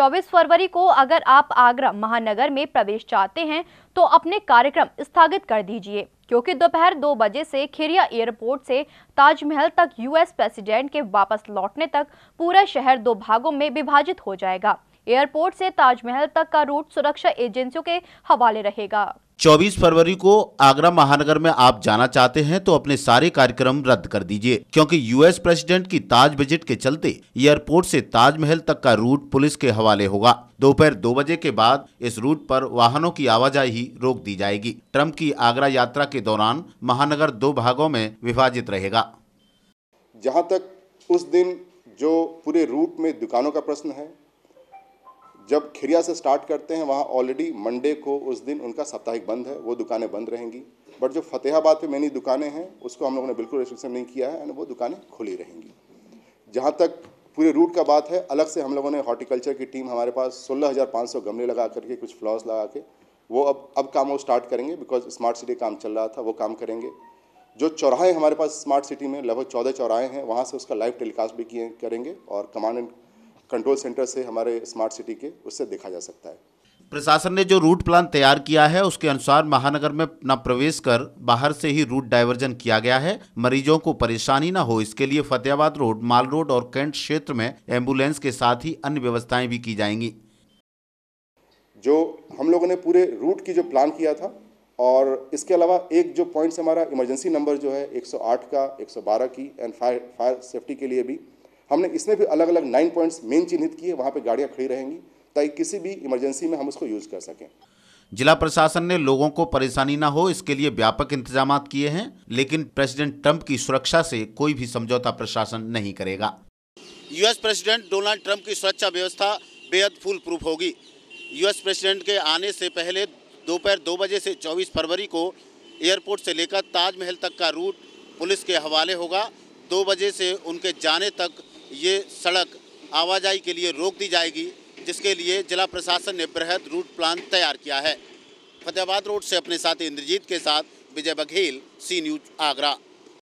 24 फरवरी को अगर आप आगरा महानगर में प्रवेश चाहते हैं तो अपने कार्यक्रम स्थगित कर दीजिए, क्योंकि दोपहर दो बजे से खिरिया एयरपोर्ट से ताजमहल तक यूएस प्रेसिडेंट के वापस लौटने तक पूरा शहर दो भागों में विभाजित हो जाएगा। एयरपोर्ट से ताजमहल तक का रूट सुरक्षा एजेंसियों के हवाले रहेगा। 24 फरवरी को आगरा महानगर में आप जाना चाहते हैं तो अपने सारे कार्यक्रम रद्द कर दीजिए, क्योंकि यूएस प्रेसिडेंट की ताज विज़िट के चलते एयरपोर्ट से ताजमहल तक का रूट पुलिस के हवाले होगा। दोपहर दो बजे के बाद इस रूट पर वाहनों की आवाजाही रोक दी जाएगी। ट्रंप की आगरा यात्रा के दौरान महानगर दो भागों में विभाजित रहेगा। जहाँ तक उस दिन जो पूरे रूट में दुकानों का प्रश्न है जब खिरिया से स्टार्ट करते हैं, वहाँ ऑलरेडी मंडे को उस दिन उनका साप्ताहिक बंद है, वो दुकानें बंद रहेंगी। बट जो फतेहाबाद पे मैनी दुकानें हैं, उसको हम लोगों ने बिल्कुल रिस्ट्रिक्शन नहीं किया है एंड वो दुकानें खुली रहेंगी। जहाँ तक पूरे रूट का बात है, अलग से हम लोगों ने हॉर्टिकल्चर की टीम हमारे पास सोलह हज़ार पाँच सौ गमले लगा करके, कुछ फ्लावर्स लगा के, वो अब अब काम वो स्टार्ट करेंगे बिकॉज़ स्मार्ट सिटी काम चल रहा था, वो काम करेंगे। जो चौराहे हमारे पास स्मार्ट सिटी में, लगभग चौदह चौराहे हैं, वहाँ से उसका लाइव टेलीकास्ट भी किए, करेंगे और कमांड एंड कंट्रोल सेंटर से हमारे स्मार्ट सिटी के उससे देखा जा सकता है। प्रशासन ने जो रूट प्लान तैयार किया है उसके अनुसार महानगर में न प्रवेश कर बाहर से ही रूट डाइवर्जन किया गया है। मरीजों को परेशानी न हो इसके लिए फतेहाबाद रोड माल रोड और कैंट क्षेत्र में एंबुलेंस के साथ ही अन्य व्यवस्थाएँ भी की जाएँगी। जो हम लोगों ने पूरे रूट की जो प्लान किया था और इसके अलावा एक जो पॉइंट्स हमारा इमरजेंसी नंबर जो है 108 का 112 की एंड फायर फायर सेफ्टी के लिए भी हमने इसमें भी अलग अलग नाइन पॉइंट्स मेन चिन्हित किए वहाँ पे गाड़ियाँ खड़ी रहेंगी ताकि किसी भी इमरजेंसी में हम उसको यूज़ कर सकें। जिला प्रशासन ने लोगों को परेशानी न हो इसके लिए व्यापक इंतज़ाम किए हैं लेकिन प्रेसिडेंट ट्रंप की सुरक्षा से कोई भी समझौता प्रशासन नहीं करेगा। यूएस प्रेसिडेंट डोनाल्ड ट्रंप की सुरक्षा व्यवस्था बेहद फुल प्रूफ होगी यूएस प्रेसिडेंट के आने से पहले दोपहर दो बजे से 24 फरवरी को एयरपोर्ट से लेकर ताजमहल तक का रूट पुलिस के हवाले होगा। दो बजे से उनके जाने तक ये सड़क आवाजाही के लिए रोक दी जाएगी, जिसके लिए जिला प्रशासन ने बृहद रूट प्लान तैयार किया है। फतेहाबाद रोड से अपने साथी इंद्रजीत के साथ विजय बघेल, सी न्यूज़ आगरा।